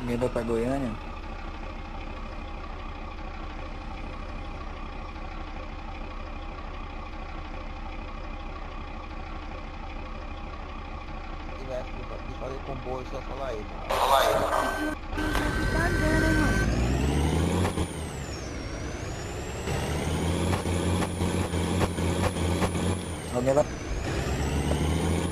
Ninguém vai pra Goiânia? Se tivesse que fazer comboio, só falar aí, mano. Pagando, hein, mano. Alguém vai... Alguém vai pra Goiânia? Acho que já tá tá falando. Não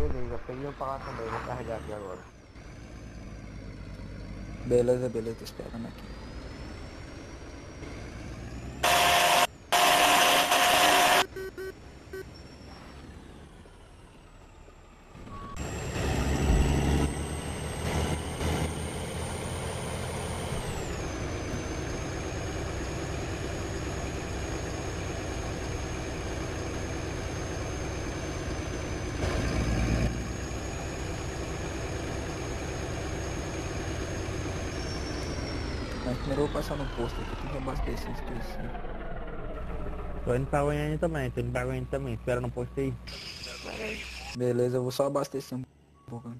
Beleza, peguei um pra lá também, vou carregar aqui agora. Beleza, beleza, esperando aqui. Primeiro eu vou passar no posto aqui, tem que abastecer, esqueci. Tô indo pra Goiânia também, tô indo pra Goiânia também, espera no posto aí. Beleza, eu vou só abastecer um pouco.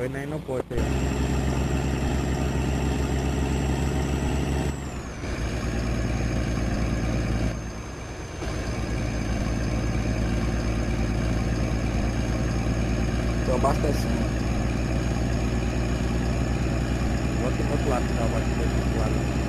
Tô indo aí no posto aí. Tô abastecendo. Vou aqui no outro lado, tá? Vai aqui do outro lado.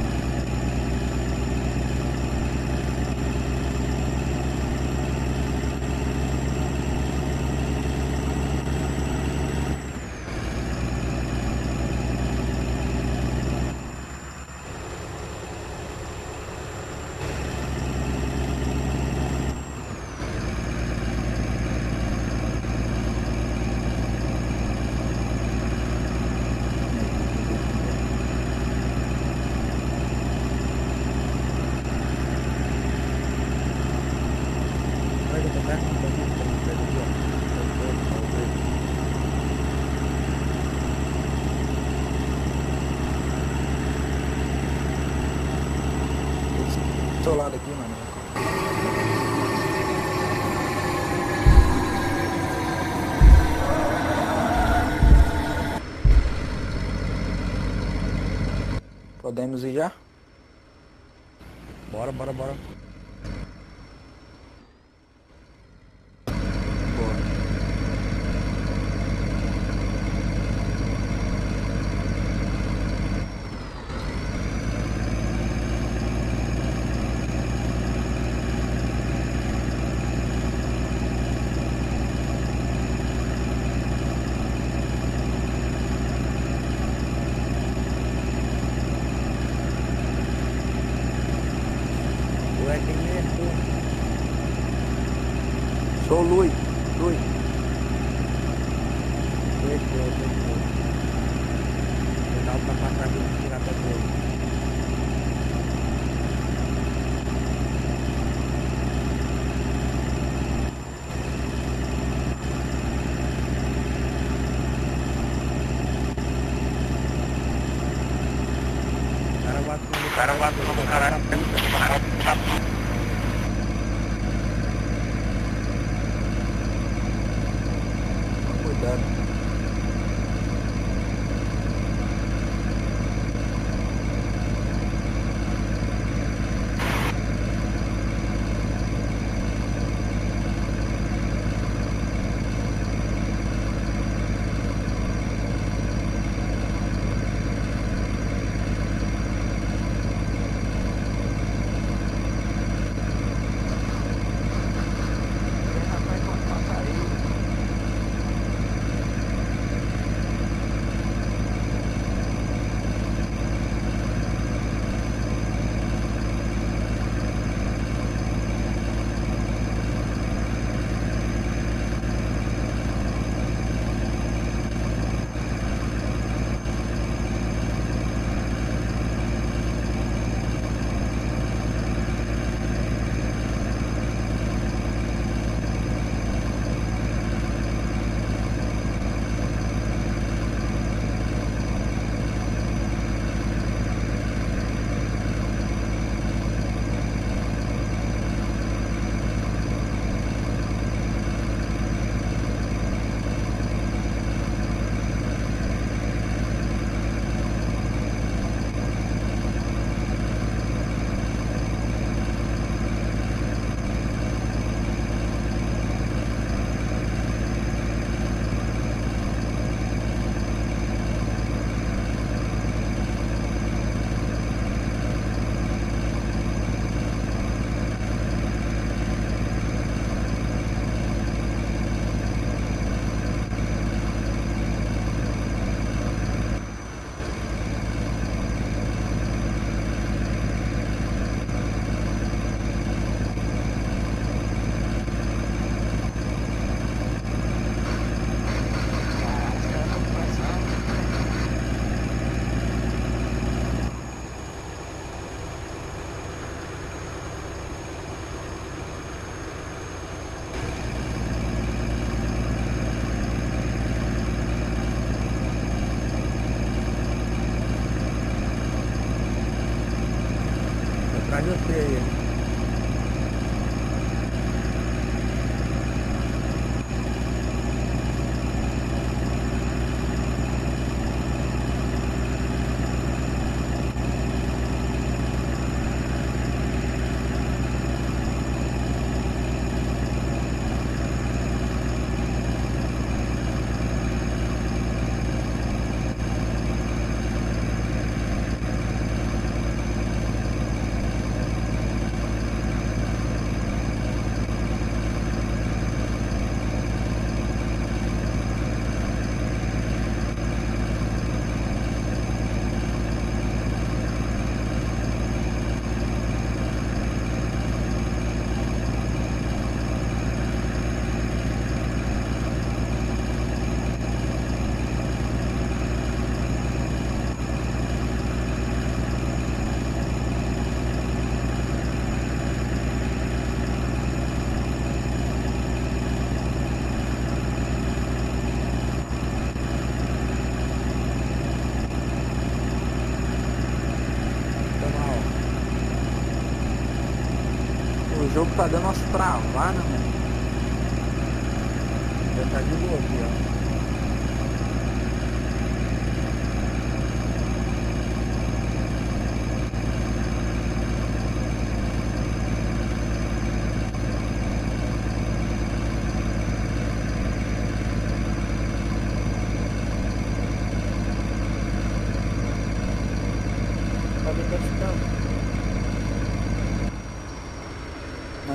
Olha que eu tô perto, tô aqui, tô aqui, tô aqui, ó. Tô, tô, tô, tô, tô. Do seu lado aqui, mano. Podemos ir já? Bora, bora, bora. Show, Luiz. Luiz. Fechou, fechou. Vou o capacete tirar pra lá, para lá, para lá, lá, lá, para lá, para lá, para lá, para lá done. o jogo tá dando umas travadas, né? Já tá de boa aqui, ó.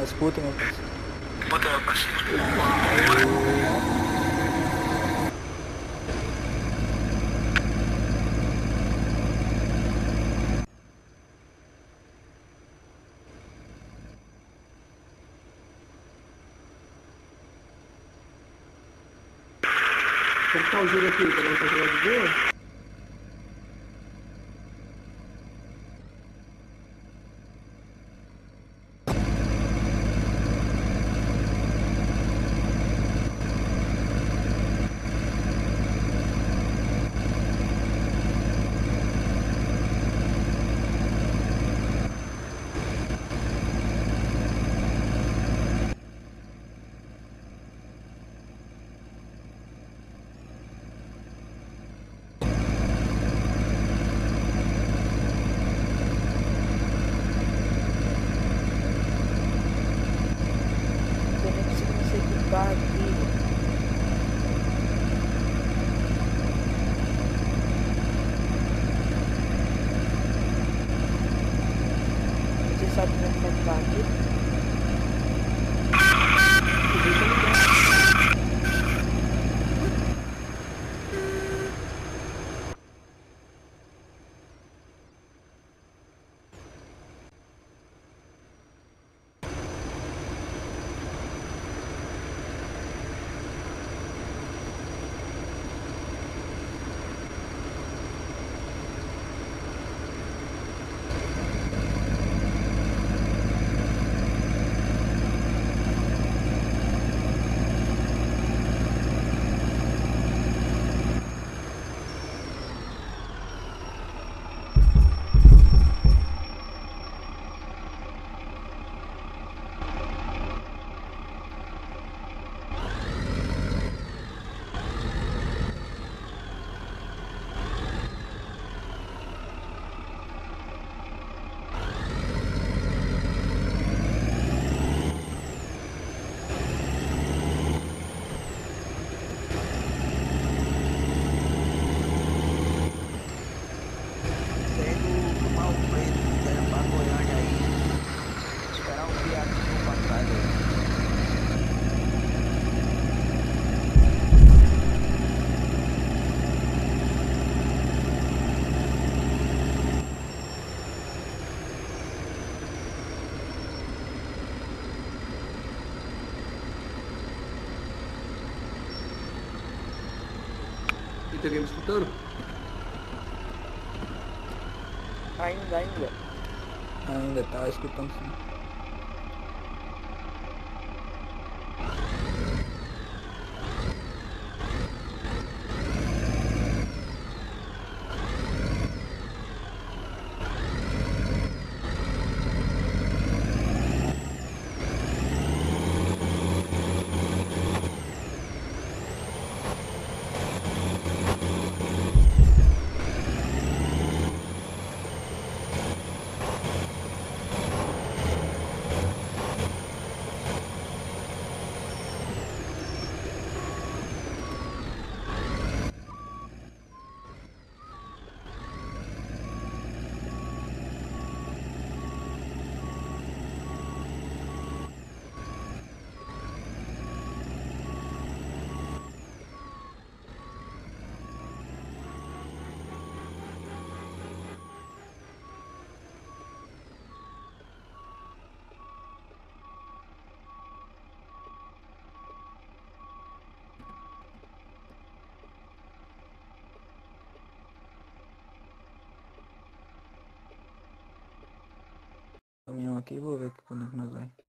не спутаем. Как там же nada. E tem alguém me escutando? Ainda, ainda. Ainda, tava escutando sim. keyword, его у них назвати.